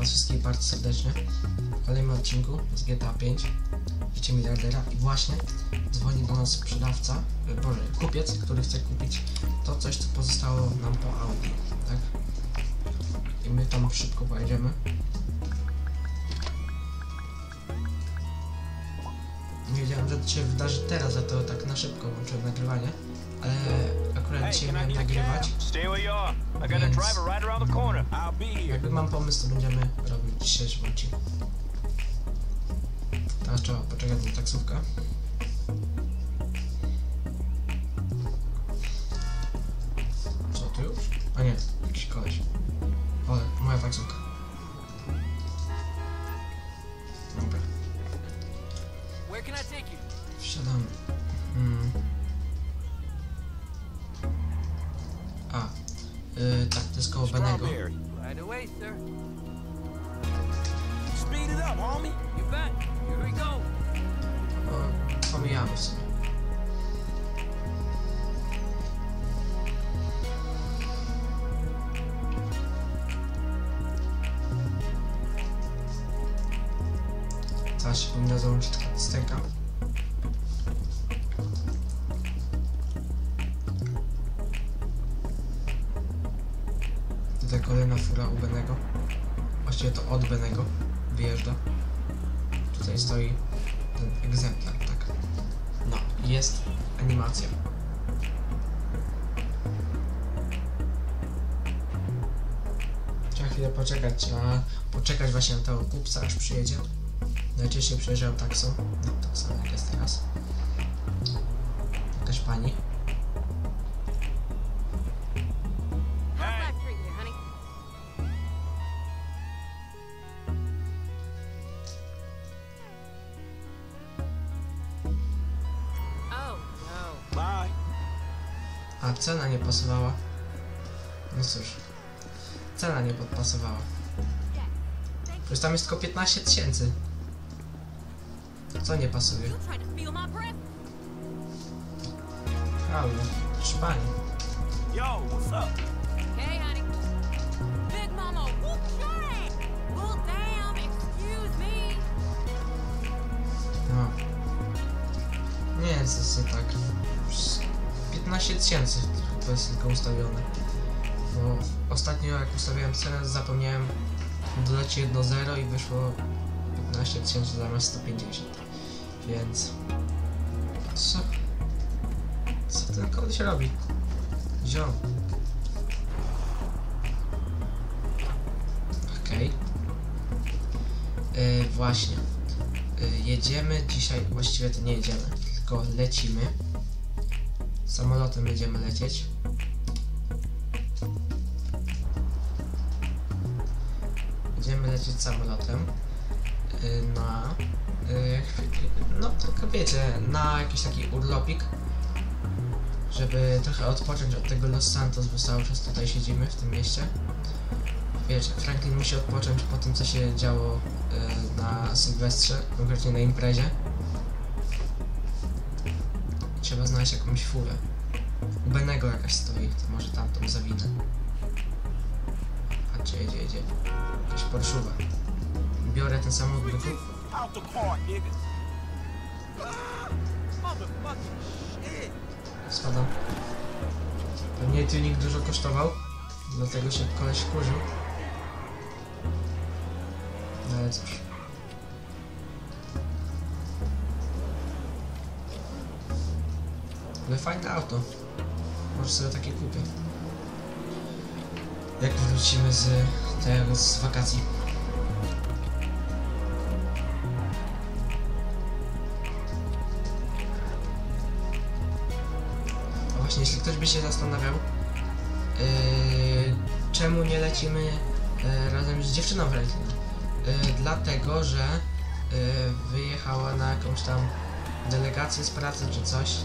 was wszystkich bardzo serdecznie w kolejnym odcinku z GTA 5 Życie miliardera i właśnie dzwoni do nas sprzedawca, e, boże, kupiec, który chce kupić to coś, co pozostało nam po Audi, tak? I my tam szybko pojedziemy. Nie wiedziałem, że to się wydarzy teraz, to tak na szybko włączyłem nagrywanie, ale akurat Hey, dzisiaj miałem nagrywać. Więc-. Jakby mam pomysł, to będziemy robić w dzisiejszym odcinku. Teraz trzeba poczekać na taksówkę. Co tu już? A nie, yy, tak, to jest koło Benego. Strawberry. Right away, sir. Speed it up, homie. You bet. Here we go. O, pomijamy w sumie. Tutaj kolejna fura u Benego. Właściwie to od Benego wyjeżdża. Tutaj stoi ten egzemplarz, tak. No, jest animacja. Trzeba chwilę poczekać, trzeba poczekać właśnie na tego kupca, aż przyjedzie. Najczęściej przyjeżdżają taksą, no tak samo jak jest teraz. Jakaś pani. Cena nie pasowała. No cóż, cena nie podpasowała. Przecież tam jest tylko 15 tysięcy. Co nie pasuje? Halo, proszę pani. Yo, what's up? Hey, honey. Big Mama, whoop your ass. Well, damn, excuse me. No. Nie jest to tak. 15 tysięcy to jest tylko ustawione. Bo ostatnio jak ustawiałem cenę zapomniałem dodać jedno 0 i wyszło 15 tysięcy zamiast 150. Więc... Co? Co ten koleś robi? Ziom. Okej. Yy, właśnie. Y, jedziemy dzisiaj, właściwie to nie jedziemy, tylko lecimy. Samolotem będziemy lecieć. Będziemy lecieć samolotem y, na, y, no tak wiecie, na jakiś taki urlopik, żeby trochę odpocząć od tego Los Santos, bo cały czas tutaj siedzimy w tym mieście. Wiecie, Franklin musi odpocząć po tym, co się działo y, na Sylwestrze, konkretnie na imprezie. Znaleźć jakąś furę. U Benego jakaś stoi, to może tamtą zawinę. Patrzcie, jedzie, jedzie. Jakaś Porszuwa. Biorę ten samochód do kup. Spadam. Pewnie tuning dużo kosztował, dlatego się koleś wkurzył. No ale cóż. Ale fajne auto. Może sobie takie kupię. Jak wrócimy z tego z wakacji. A właśnie, jeśli ktoś by się zastanawiał, yy, czemu nie lecimy yy, razem z dziewczyną Franklina? Yy, dlatego, że yy, wyjechała na jakąś tam delegację z pracy czy coś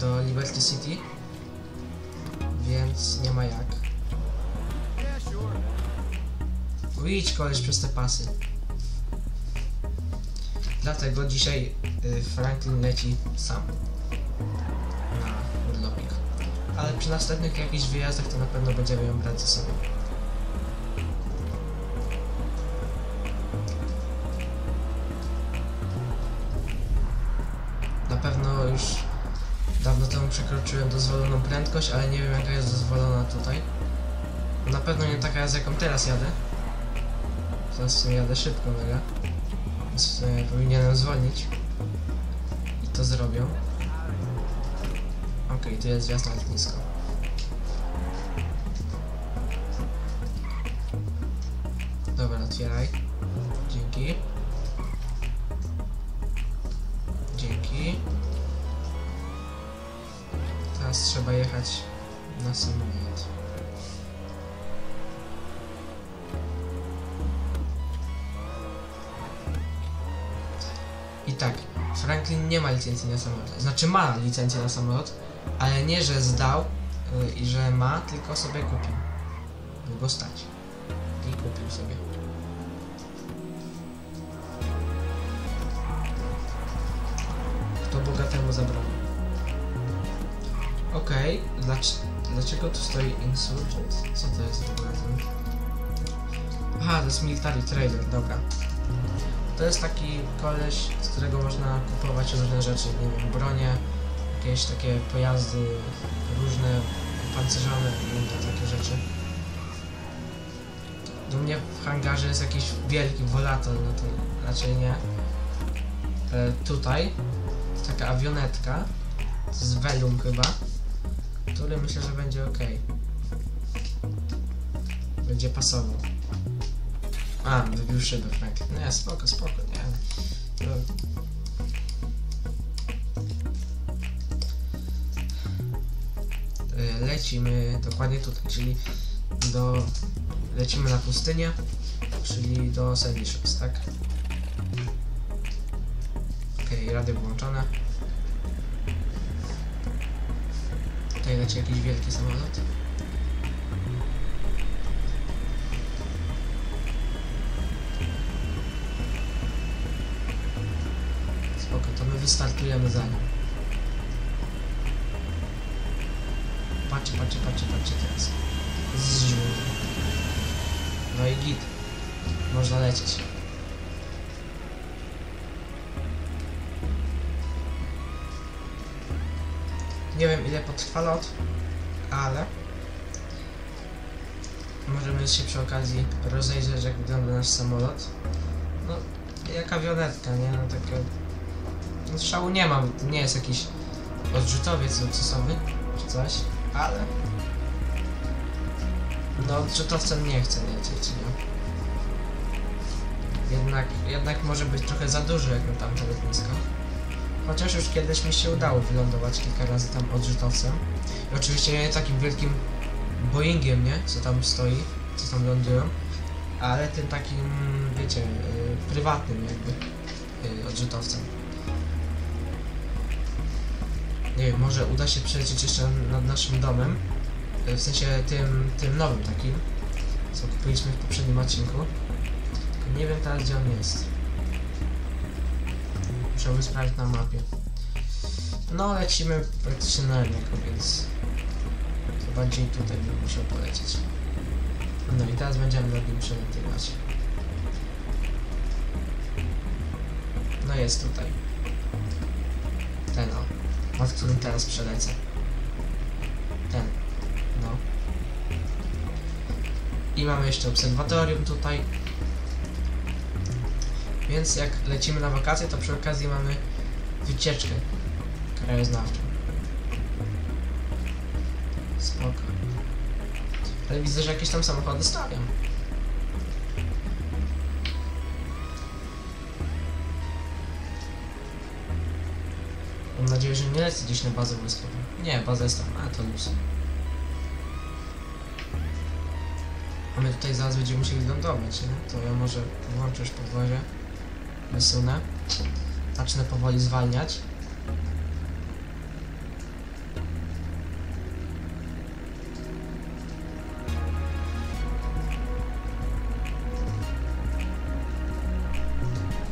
do Liberty City, więc nie ma jak. Idź koleś przez te pasy. Dlatego dzisiaj y, Franklin leci sam na urlopik. Ale przy następnych jakichś wyjazdach to na pewno będziemy ją brać ze sobą. Przekroczyłem dozwoloną prędkość, ale nie wiem jaka jest dozwolona tutaj. Na pewno nie taka jest jaką teraz jadę. Teraz w sumie jadę szybko mega. Więc powinienem zwolnić. I to zrobią. Okej, tu jest wjazd na lotnisko. Dobra, otwieraj. Dzięki. Teraz trzeba jechać na samolot. I tak, Franklin nie ma licencji na samolot. Znaczy ma licencję na samolot, ale nie, że zdał y, i że ma, tylko sobie kupił. Go stać. I kupił sobie. Dlaczego tu stoi Insurgent? Co to jest w ogóle? Aha, to jest Military Trader, dobra. To jest taki koleś, z którego można kupować różne rzeczy, nie wiem, bronie, jakieś takie pojazdy, różne pancerzone i inne takie rzeczy. Do mnie w hangarze jest jakiś wielki volatil, no to raczej nie. E, tutaj taka awionetka, z Velum chyba, który myślę, że będzie ok. Będzie pasował. A, wybił szybę Franklin. Nie, spoko, spoko, nie. To... E, Lecimy dokładnie tutaj, czyli do... Lecimy na pustynię, czyli do Sandy tak? Okej, rady włączone. Tutaj leci jakiś wielki samolot. Spoko, to my wystartujemy za nim. Patrzcie, patrzcie, patrzcie, patrzcie teraz. Zzz. No i git. Można lecieć. Nie wiem ile potrwa lot, ale możemy się przy okazji rozejrzeć jak wygląda nasz samolot. No, jak awionetka, nie? No takie... No szału nie ma, to nie jest jakiś odrzutowiec luksusowy czy coś, ale... No odrzutowcem nie chcę lecieć, nie? Jednak, jednak może być trochę za duży jak na tamte lotnisko. Chociaż już kiedyś mi się udało wylądować kilka razy tam odrzutowcem. I oczywiście nie takim wielkim Boeingiem, nie? Co tam stoi, co tam lądują. Ale tym takim, wiecie, yy, prywatnym jakby yy, odrzutowcem. Nie wiem, może uda się przelecieć jeszcze nad naszym domem. Yy, w sensie tym, tym nowym takim, co kupiliśmy w poprzednim odcinku. Tylko nie wiem teraz gdzie on jest. Musiałbym sprawdzić na mapie. No, lecimy praktycznie na jednego, więc to bardziej tutaj bym musiał polecieć. No i teraz będziemy nim przelatywać. No jest tutaj. Ten o, nad którym teraz przelecę. Ten. No. I mamy jeszcze obserwatorium tutaj. Więc jak lecimy na wakacje, to przy okazji mamy wycieczkę krajoznawczą. Spoko. Ale widzę, że jakieś tam samochody stawiam. Mam nadzieję, że nie lecę gdzieś na bazę wojskową. Nie, baza jest tam, a to luz. A my tutaj zaraz będziemy musieli lądować, nie? To ja może włączę już podwozie. Wysunę. Zacznę powoli zwalniać.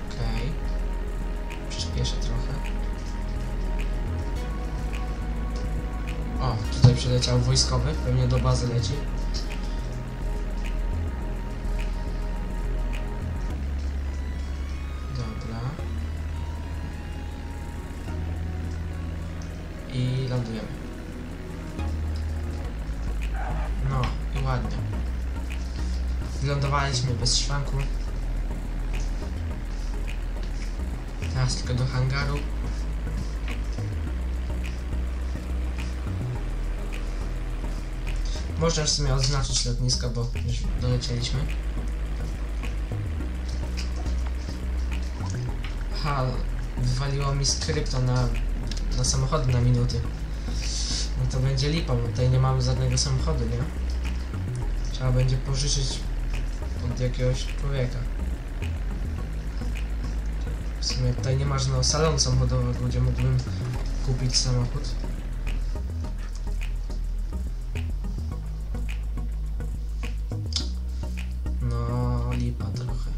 Okej. Przyspieszę trochę. O, tutaj przyleciał wojskowy, pewnie do bazy leci. I lądujemy. No i ładnie. Wylądowaliśmy bez szwanku. Teraz tylko do hangaru. Można w sumie odznaczyć lotnisko, bo już dolecieliśmy. Aha, wywaliło mi skrypto na, na samochody na minuty. No to będzie lipa, bo tutaj nie mamy żadnego samochodu, nie? Trzeba będzie pożyczyć od jakiegoś człowieka. W sumie tutaj nie ma żadnego salonu samochodowego, gdzie mógłbym kupić samochód. No, lipa trochę.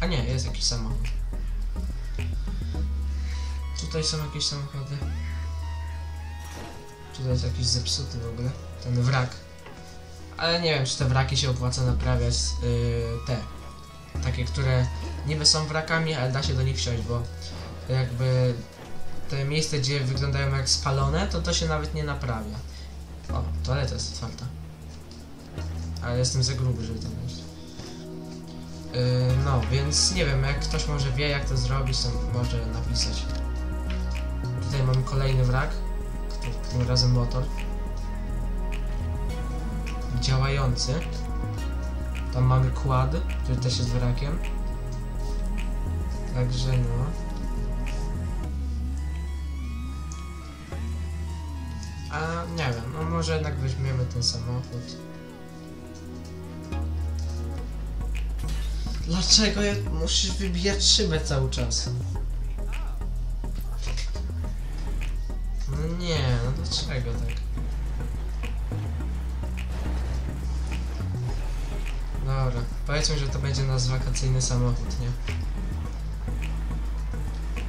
A nie, jest jakiś samochód. Tutaj są jakieś samochody. Tutaj jest jakiś zepsuty w ogóle. Ten wrak. Ale nie wiem, czy te wraki się opłaca naprawiać. Yy, te. Takie, które niby są wrakami, ale da się do nich wsiąść, bo jakby te miejsce, gdzie wyglądają jak spalone, to to się nawet nie naprawia. O, toaleta jest otwarta. Ale jestem za gruby, żeby tam wejść. Yy, no, więc nie wiem, jak ktoś może wie, jak to zrobić, to może napisać. Kolejny wrak. Tym razem motor. Działający. Tam mamy kład, który też jest wrakiem. Także no. A nie wiem, no może jednak weźmiemy ten samochód. Dlaczego ja musisz wybijać szybę cały czas? Powiedzmy, że to będzie nasz wakacyjny samochód, nie?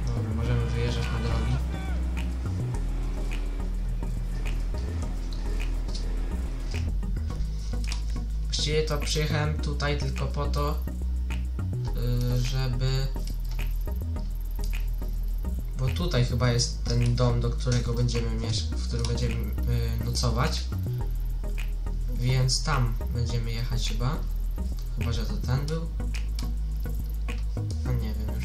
Dobra, możemy wyjeżdżać na drogi. Właściwie to przyjechałem tutaj tylko po to, yy, żeby... Bo tutaj chyba jest ten dom, do którego będziemy mieszkać, w którym będziemy yy, nocować. Więc tam będziemy jechać chyba. Chyba, że to ten był. A nie wiem już.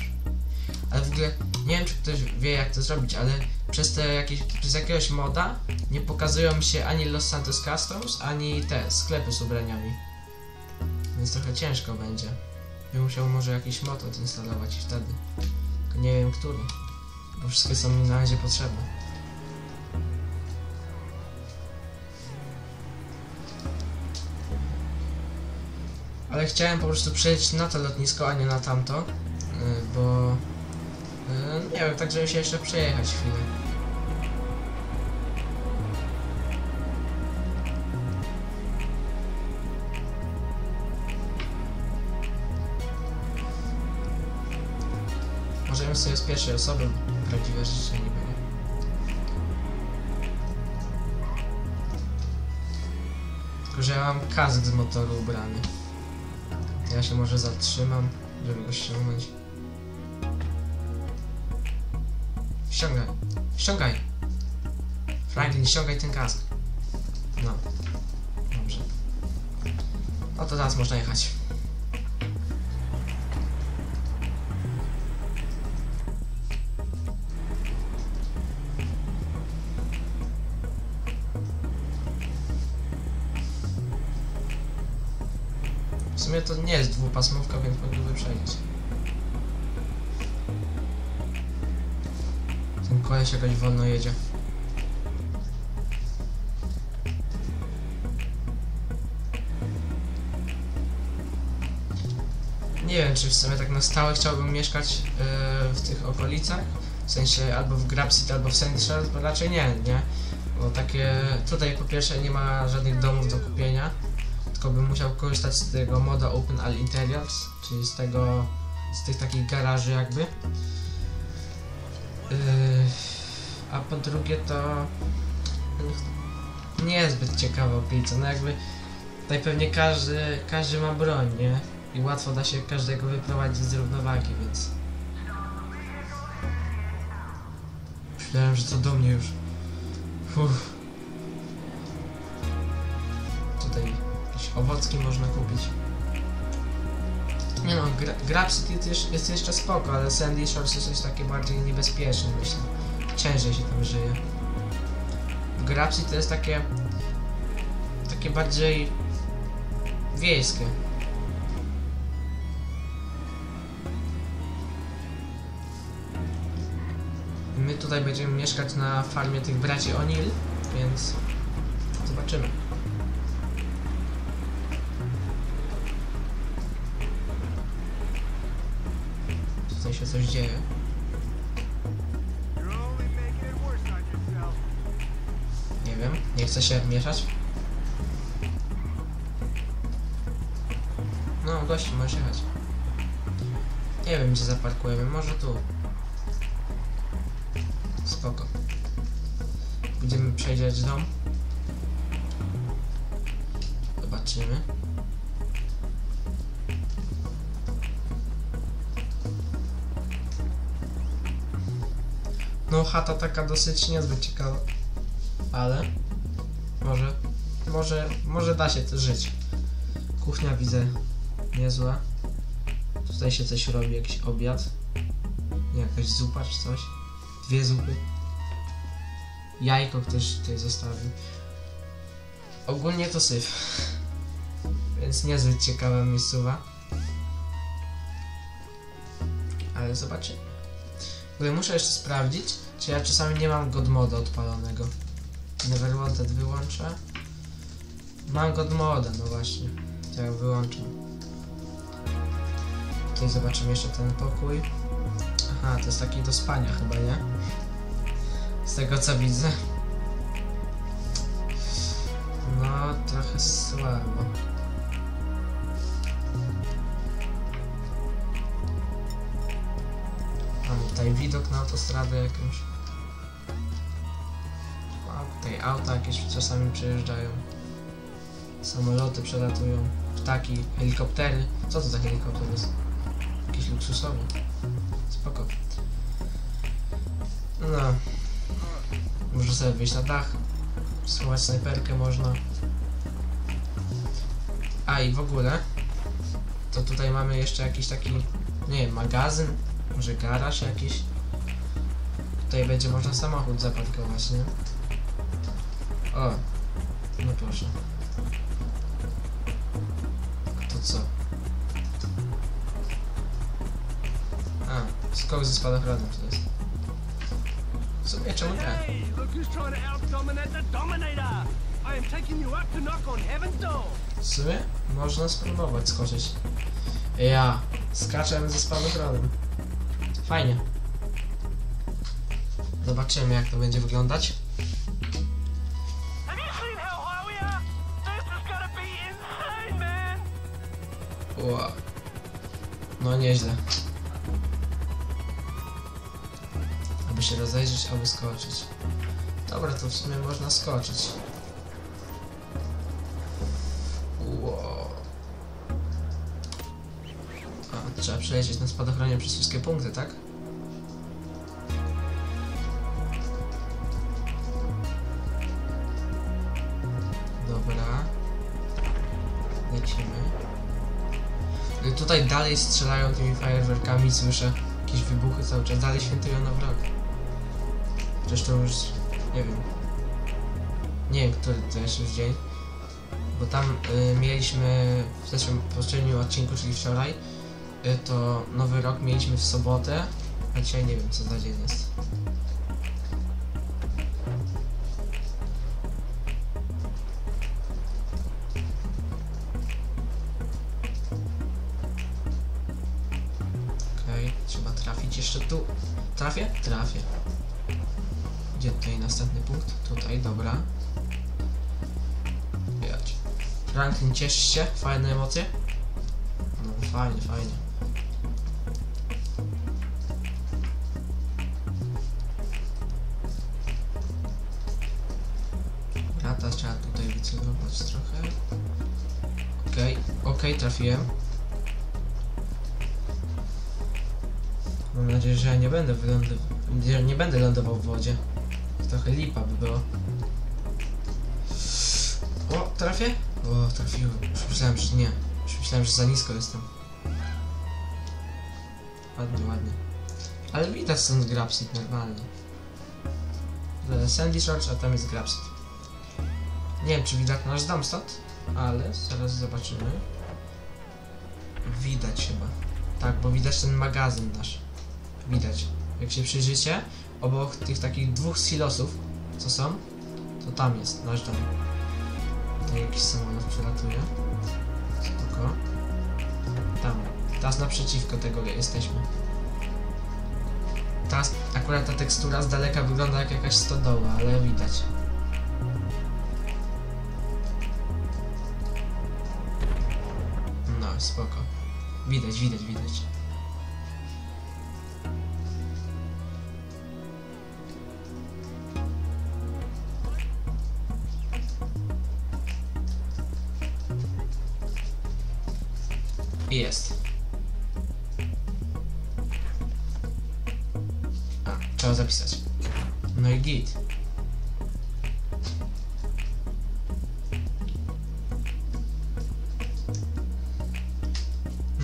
Ale w ogóle nie wiem, czy ktoś wie jak to zrobić, ale przez te jakieś, przez jakiegoś moda nie pokazują się ani Los Santos Customs, ani te sklepy z ubraniami. Więc trochę ciężko będzie. Bym musiał może jakiś mod odinstalować i wtedy. Tylko nie wiem który. Bo wszystkie są mi na razie potrzebne. Ale chciałem po prostu przejść na to lotnisko, a nie na tamto. y, Bo... y, Nie wiem, tak żeby się jeszcze przejechać chwilę. Możemy sobie z pierwszej osoby prawdziwe rzeczy niby, nie? Tylko, że ja mam kask z motoru ubrany. Ja się może zatrzymam, żeby go ściągnąć. Ściągaj. Ściągaj. Franklin, ściągaj ten kask. No. Dobrze. No to teraz można jechać. W sumie to nie jest dwupasmówka, więc mogliby przejść. Ten koleś jakoś wolno jedzie. Nie wiem, czy w sumie tak na stałe chciałbym mieszkać yy, w tych okolicach. W sensie albo w Grab City, albo w Central, bo raczej nie, nie? Bo takie... Tutaj po pierwsze nie ma żadnych domów do kupienia tylko bym musiał korzystać z tego moda Open All Interiors, czyli z tego, z tych takich garaży jakby. Yy, a po drugie to nie jest zbyt ciekawa no jakby tutaj pewnie każdy, każdy ma broń, nie? I łatwo da się każdego wyprowadzić z równowagi, więc... Myślałem, że to do mnie już. Uff. Owocki można kupić. Nie no, gra, City też jest jeszcze spoko, ale Sandy Shores jest coś takie bardziej niebezpieczne, myślę. Ciężej się tam żyje. City to jest takie... takie bardziej... wiejskie. My tutaj będziemy mieszkać na farmie tych braci O'Neill, więc zobaczymy. Się coś dzieje. Nie wiem, nie chcę się mieszać. No, gości, możesz jechać. Nie wiem, gdzie zaparkujemy, może tu. Spoko. Będziemy przejrzeć dom. Zobaczymy. Chata taka dosyć niezbyt ciekawa. Ale może, może, może da się to żyć. Kuchnia widzę niezła. Tutaj się coś robi, jakiś obiad. Jakaś zupa czy coś. Dwie zupy. Jajko ktoś tutaj zostawił. Ogólnie to syf. Więc niezbyt ciekawa miejscowa. Ale zobaczymy. Ogóle muszę jeszcze sprawdzić, czy ja czasami nie mam God moda odpalonego. Neverwanted wyłączę. Mam God moda, no właśnie. To ja wyłączę. Tutaj zobaczymy jeszcze ten pokój. Aha, to jest taki do spania chyba, nie? Z tego co widzę. No, trochę słabo. Mam tutaj widok na autostradę jakąś. Auta jakieś czasami przejeżdżają. Samoloty przelatują. Ptaki, helikoptery. Co to za helikopter jest? Jakiś luksusowy. Spoko. No. Można sobie wyjść na dach. Schować snajperkę można. A i w ogóle to tutaj mamy jeszcze jakiś taki, nie wiem, magazyn, może garaż jakiś. Tutaj będzie można samochód zaparkować, nie? O, no proszę. To co? A, skok ze spadochronem to jest. W sumie czemu nie? Hey, look who's trying to out-dominate the Dominator! I am taking you up to knock on heaven's door! W sumie można spróbować skoczyć. Ja skaczę ze spadochronem. Fajnie. Zobaczymy jak to będzie wyglądać. Ła. No nieźle. Aby się rozejrzeć, aby skoczyć. Dobra, to w sumie można skoczyć. Ło. Trzeba przelecieć na spadochronie przez wszystkie punkty, tak? Tutaj dalej strzelają tymi fajerwerkami, słyszę jakieś wybuchy cały czas, dalej świętują na wrak. Zresztą już, nie wiem, nie wiem, który to jest już dzień, bo tam y, mieliśmy w zeszłym poprzednim odcinku, czyli wczoraj, y, to nowy rok mieliśmy w sobotę, a dzisiaj nie wiem, co za dzień jest. Trzeba trafić jeszcze tu. Trafię? Trafię. Gdzie tutaj następny punkt? Tutaj, dobra. Jadź. Franklin, ciesz się? Fajne emocje? No, fajnie, fajnie. Teraz trzeba tutaj wycelować trochę. Okej, okej, trafiłem. Nadzieję, że ja nie będę wylądy- Nie, będę lądował w wodzie. Trochę lipa by było. O, trafię? O, trafiłem. Już myślałem, że nie. Już myślałem, że za nisko jestem. Ładnie, ładnie. Ale widać stąd Grabsit normalnie. Sandy Shores, a tam jest Grabsit. Nie wiem, czy widać nasz dom stąd, ale zaraz zobaczymy. Widać chyba. Tak, bo widać ten magazyn nasz. Widać. Jak się przyjrzycie, obok tych takich dwóch silosów, co są, to tam jest nasz dom. Tutaj jakiś samolot przelatuje. Spoko. Tam. Teraz naprzeciwko tego jesteśmy. Teraz akurat ta tekstura z daleka wygląda jak jakaś stodoła, ale widać. No, spoko. Widać, widać, widać. Jest. A, trzeba zapisać. No i git.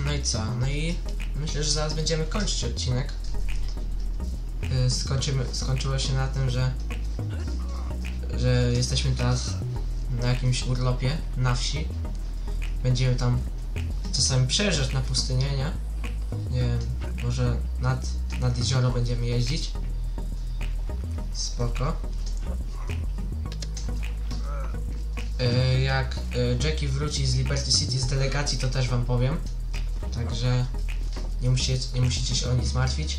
No i co? No i myślę, że zaraz będziemy kończyć odcinek. Y, Skończymy, skończyło się na tym, że że jesteśmy teraz na jakimś urlopie na wsi. Będziemy tam czasami przejeżdżać na pustynię, nie? Nie wiem, może nad, nad jezioro będziemy jeździć. Spoko. E, Jak e, Jackie wróci z Liberty City z delegacji, to też wam powiem. Także nie musicie, nie musicie się o nic martwić.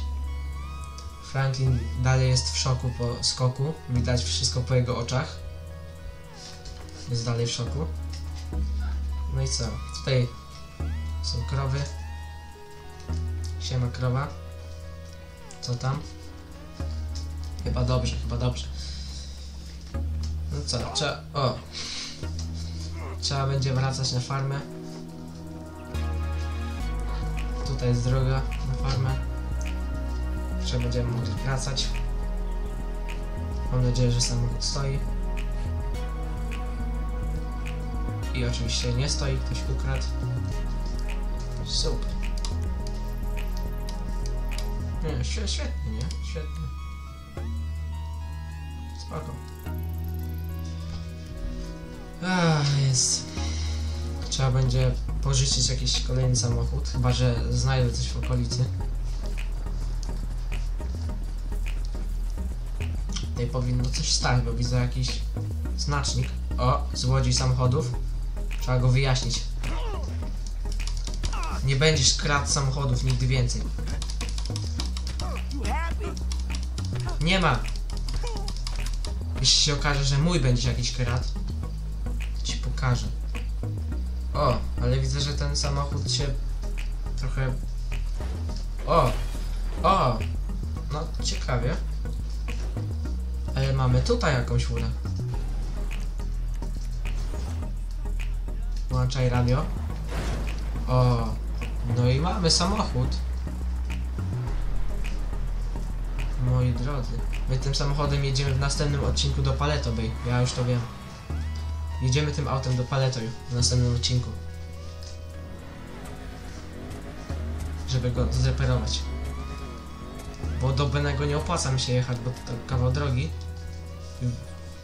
Franklin dalej jest w szoku po skoku. Widać wszystko po jego oczach. Jest dalej w szoku. No i co? Tutaj są krowy. Siema krowa. Co tam? Chyba dobrze, chyba dobrze. No co, trzeba... O! Trzeba będzie wracać na farmę. Tutaj jest droga na farmę. Jeszcze będziemy mogli wracać. Mam nadzieję, że samochód stoi. I oczywiście nie stoi, ktoś ukradł. Super. Nie, świe- świetnie, nie? Świetnie. Spoko. Ach, jest. Trzeba będzie pożyczyć jakiś kolejny samochód, chyba że znajdę coś w okolicy. Tutaj powinno coś stać, bo widzę jakiś znacznik. O, złodziej samochodów. Trzeba go wyjaśnić. Nie będziesz kradł samochodów nigdy więcej. Nie ma! Jeśli się okaże, że mój będzie jakiś krat, ci pokażę. O, ale widzę, że ten samochód się trochę... O! O! No, ciekawie. Ale mamy tutaj jakąś furę. Włączaj radio. O! No i mamy samochód. Moi drodzy, my tym samochodem jedziemy w następnym odcinku do Paleto Bay. Ja już to wiem. Jedziemy tym autem do Paleto w następnym odcinku. Żeby go zreperować. Bo do Benego nie opłaca mi się jechać, bo to kawał drogi.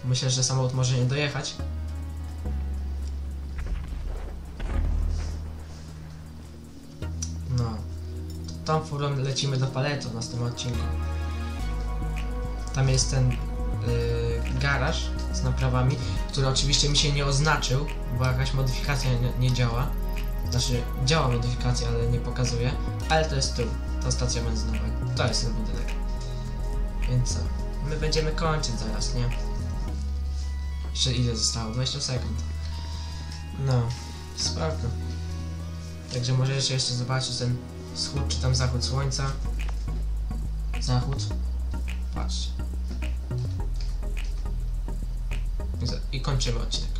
Myślę, że samochód może nie dojechać. Tam furą lecimy do Paleto w następnym odcinku. Tam jest ten yy, garaż z naprawami, który oczywiście mi się nie oznaczył, bo jakaś modyfikacja nie, nie działa. Znaczy, działa modyfikacja, ale nie pokazuje. Ale to jest tu, ta stacja benzynowa. To jest ten budynek. Więc co? My będziemy kończyć zaraz, nie? Jeszcze ile zostało? 20 sekund. No, spoko. Także możecie jeszcze zobaczyć ten wschód czy tam zachód słońca. Zachód. Patrzcie. I kończymy odcinek.